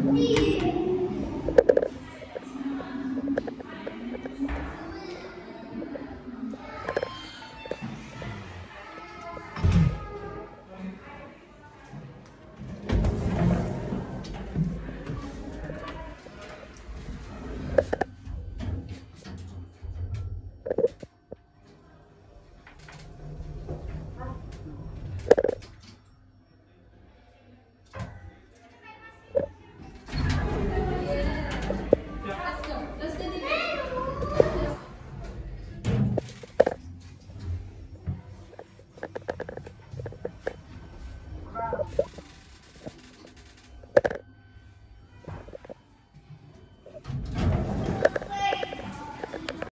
Please.